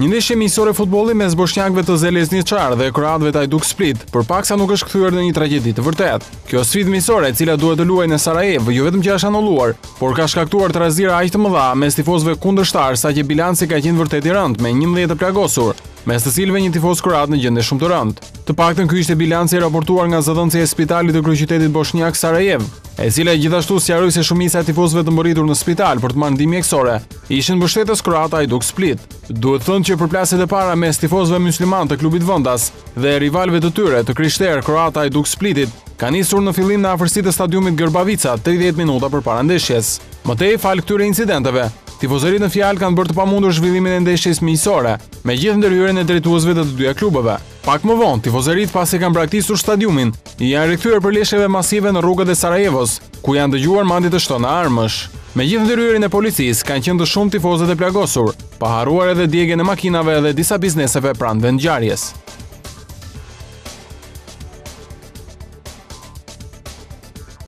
Një ndeshje miqësore futbolli mes boshnjakëve të Zheljezniçar dhe kroatëve të Hajduk Split, për pak sa nuk është kthyer në një tragjedi të vërtetë. Kjo sfidë miqësore, e cila duhej të luhej në Sarajevë, jo vetëm që është anulluar, por ka shkaktuar trazira aq të mëdha mes tifozëve kundërshtarë, saqë bilanci ka qenë vërtet i rëndë me 11 të plagosur, mes të cilëve një tifoz kroat në gjendje shumë të rëndë. Të paktën ky ishte bilanci i raportuar nga zëdhënësja e spitalit të kryeqytetit boshnjak Sarajevë, e cila gjithashtu sqaroi se shumica e tifozëve të mbërritur në spital për të marrë ndihmë mjekësore ishin mbështetës kroatë të Hajduk Split. Duhet thënë që përplasjet e para mes tifozëve myslimanë të klubit vendas dhe rivalëve të tyre të krishterë kroatë të Hajduk Splitit kanë nisur në fillim në afërsi të stadiumit Gërbavica 30 minuta përpara ndeshjes. Më tej, falë këtyre incidenteve, tifozeritë në fjalë kanë bërë të pamundur zhvillimin e ndeshjes miqësore, me gjithë ndërhyrjen e drejtuesve të të dyja klubeve. Pak më vonë, tifozeritë pasi kanë braktisur stadiumin, i janë rikthyer përleshjeve masive në rrugët e Sarajevos, ku janë dëgjuar madje të shtëna armësh. Me gjithë ndërhyrjen e policisë, kanë qenë të shumtë tifozët e plagosur, pa harruar edhe djegjen e makinave dhe disa bizneseve pranë vendngjarjes.